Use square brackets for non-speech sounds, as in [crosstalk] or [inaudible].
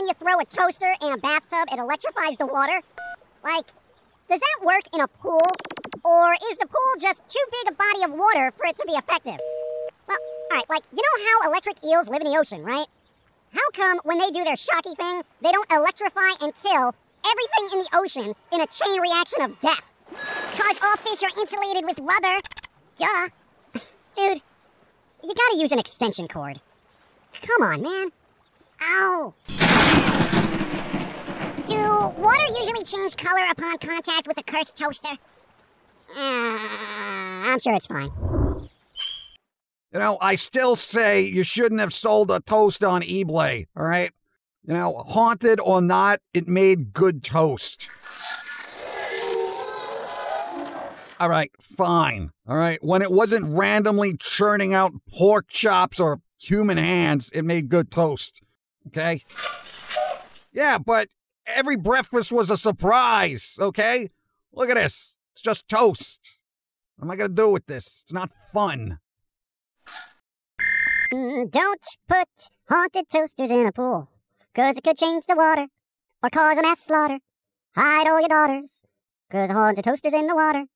when you throw a toaster in a bathtub, it electrifies the water? Like, does that work in a pool? Or is the pool just too big a body of water for it to be effective? Well, alright, like, you know how electric eels live in the ocean, right? How come when they do their shocky thing, they don't electrify and kill everything in the ocean in a chain reaction of death? Cause all fish are insulated with rubber. Duh. [laughs] Dude, you gotta use an extension cord. Come on, man. Ow. Usually change color upon contact with a cursed toaster? Uh, I'm sure it's fine. You know, I still say you shouldn't have sold a toast on eBay, all right? You know, haunted or not, it made good toast. All right, fine. All right. When it wasn't randomly churning out pork chops or human hands, it made good toast. Okay? Yeah, but every breakfast was a surprise, okay? Look at this. It's just toast. What am I to do with this? It's not fun. Mm, don't put haunted toasters in a pool, cause it could change the water or cause a mass slaughter. Hide all your daughters, cause haunted toaster's in the water.